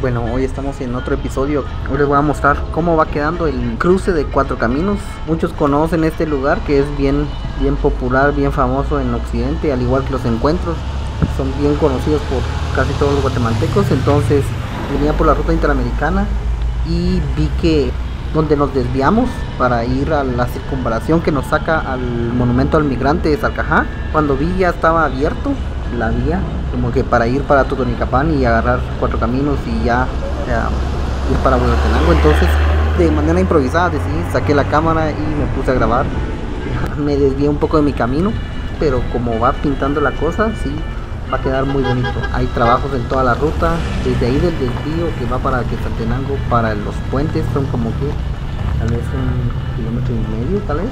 Bueno, hoy estamos en otro episodio. Hoy les voy a mostrar cómo va quedando el cruce de Cuatro Caminos. Muchos conocen este lugar que es bien, bien popular, bien famoso en Occidente, al igual que los encuentros. Son bien conocidos por casi todos los guatemaltecos. Entonces venía por la ruta interamericana y vi que donde nos desviamos para ir a la circunvalación que nos saca al monumento al migrante de Salcajá. Cuando vi ya estaba abierto la vía como que para ir para Totonicapán y agarrar cuatro caminos y ya, ir para Huehuetenango. Entonces, de manera improvisada decidí, saqué la cámara y me puse a grabar. Me desvié un poco de mi camino, pero como va pintando la cosa, sí, va a quedar muy bonito. Hay trabajos en toda la ruta, desde ahí del desvío que va para Quetzaltenango, para los puentes, son como que tal vez un kilómetro y medio, tal vez.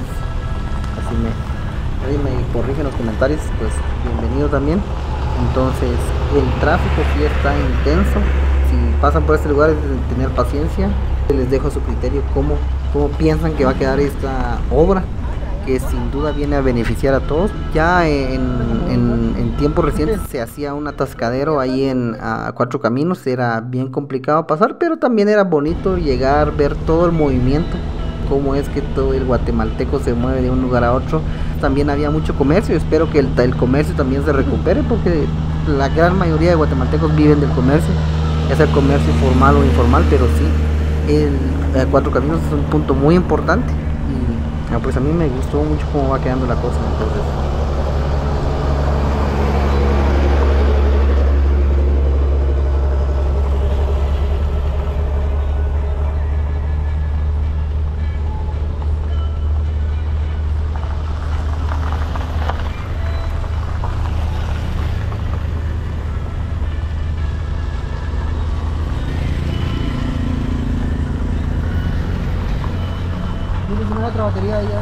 Así me, me corrige en los comentarios, pues bienvenido también. Entonces el tráfico sí está intenso. Si pasan por este lugar es de tener paciencia. Les dejo a su criterio cómo, cómo piensan que va a quedar esta obra que sin duda viene a beneficiar a todos. Ya en, tiempos recientes se hacía un atascadero ahí en Cuatro Caminos, era bien complicado pasar, pero también era bonito llegar, ver todo el movimiento, cómo es que todo el guatemalteco se mueve de un lugar a otro también había mucho comercio. Espero que el, comercio también se recupere porque la gran mayoría de guatemaltecos viven del comercio, es el comercio formal o informal, pero sí, el, Cuatro Caminos es un punto muy importante y ah, pues a mí me gustó mucho cómo va quedando la cosa. Entonces, otra batería allá.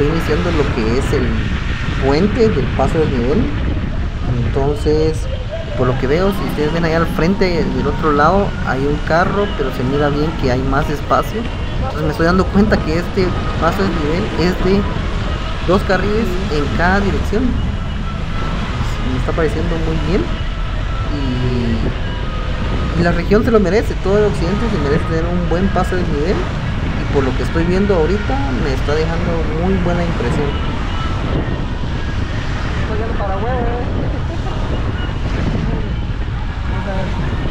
Estoy iniciando lo que es el puente del paso del nivel. Entonces por lo que veo, si ustedes ven allá al frente, del otro lado, hay un carro, pero se mira bien que hay más espacio. Entonces me estoy dando cuenta que este paso de nivel es de dos carriles en cada dirección. Me está pareciendo muy bien. Y, la región se lo merece, todo el occidente se merece tener un buen paso de nivel. Y por lo que estoy viendo ahorita, me está dejando muy buena impresión. Thank you.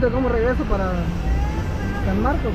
Pregunta cómo regreso para San Marcos.